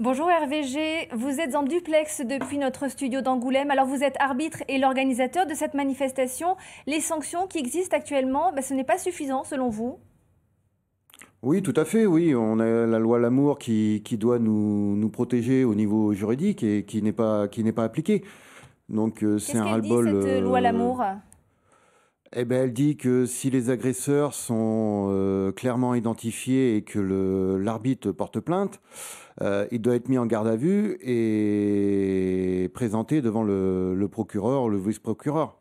Bonjour Hervé G, vous êtes en duplex depuis notre studio d'Angoulême. Alors vous êtes arbitre et l'organisateur de cette manifestation. Les sanctions qui existent actuellement, ben, ce n'est pas suffisant selon vous? Oui, tout à fait, oui. On a la loi Lamour qui, qui doit nous, nous protéger au niveau juridique et qui n'est pas, qui n'est pas appliquée. Donc euh, c'est un ras-le-bol. cette loi euh, Lamour? Eh ben, elle dit que si les agresseurs sont euh, clairement identifiés et que l'arbitre porte plainte, euh, il doit être mis en garde à vue et présenté devant le, le procureur, le vice-procureur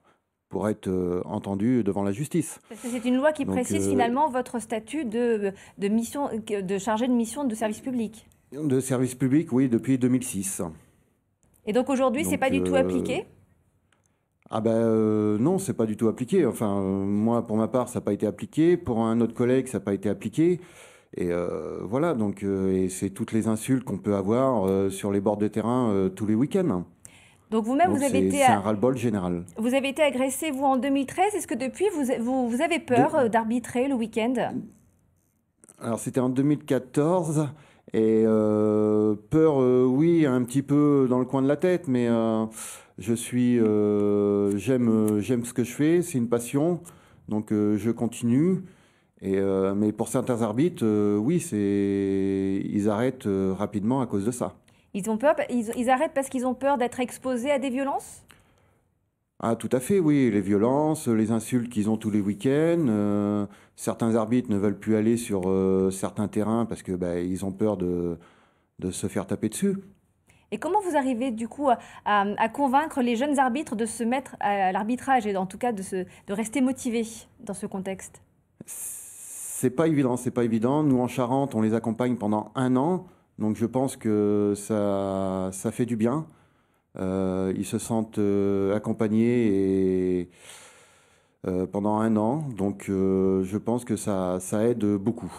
pour être euh, entendu devant la justice. c'est une loi qui précise finalement votre statut de, de, mission, de chargé de mission de service public. De service public, oui, depuis 2006. Et donc aujourd'hui, c'est pas du tout appliqué ah ben euh, non, c'est pas du tout appliqué. Enfin, euh, moi, pour ma part, ça n'a pas été appliqué. Pour un autre collègue, ça n'a pas été appliqué. Et euh, voilà, donc et c'est toutes les insultes qu'on peut avoir sur les bords de terrain tous les week-ends. Donc vous-même, vous avez été... C'est un ras-le-bol général. Vous avez été agressé, vous, en 2013. Est-ce que depuis, vous, vous, avez peur d'arbitrer le week-end? Alors c'était en 2014. Et peur, oui, un petit peu dans le coin de la tête, mais je suis, euh, j'aime, j'aime ce que je fais, c'est une passion, donc euh, je continue. Et, euh, mais pour certains arbitres, oui, c'est, ils arrêtent rapidement à cause de ça. Ils ont peur, ils, arrêtent parce qu'ils ont peur d'être exposés à des violences? Ah, tout à fait, oui. Les violences, les insultes qu'ils ont tous les week-ends. certains arbitres ne veulent plus aller sur certains terrains parce que bah, ils ont peur de, de se faire taper dessus. Et comment vous arrivez du coup à, convaincre les jeunes arbitres de se mettre à l'arbitrage et en tout cas de, se, de rester motivés dans ce contexte? C'est pas évident, c'est pas évident. Nous en Charente, on les accompagne pendant un an, donc je pense que ça, ça fait du bien. Euh, ils se sentent euh, accompagnés et euh, pendant un an, donc je pense que ça, ça aide beaucoup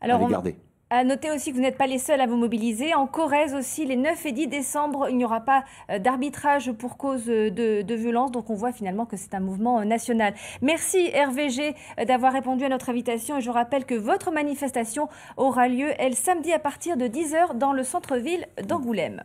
Alors, à les garder. À noter aussi que vous n'êtes pas les seuls à vous mobiliser. En Corrèze aussi, les 9 et 10 décembre, il n'y aura pas euh, d'arbitrage pour cause de, de, violence. Donc on voit finalement que c'est un mouvement euh, national. Merci Hervé G euh, d'avoir répondu à notre invitation. Et je rappelle que votre manifestation aura lieu, elle, samedi à partir de 10h dans le centre-ville d'Angoulême.